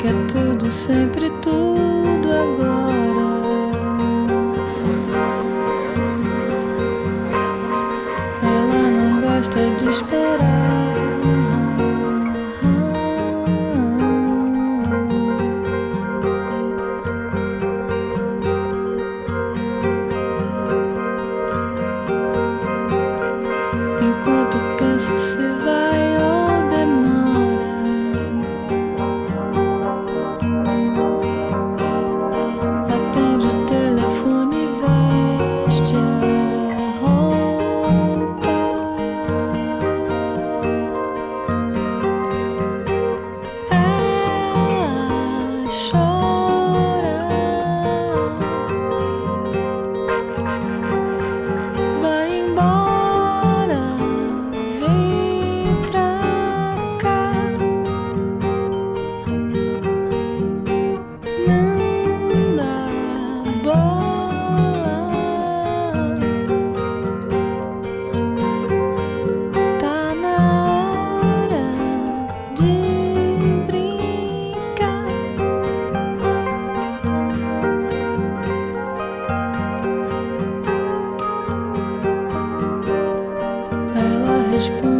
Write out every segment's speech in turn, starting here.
quer tudo, sempre tudo wishbone.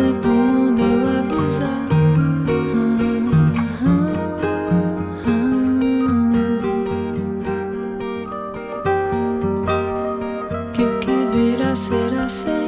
say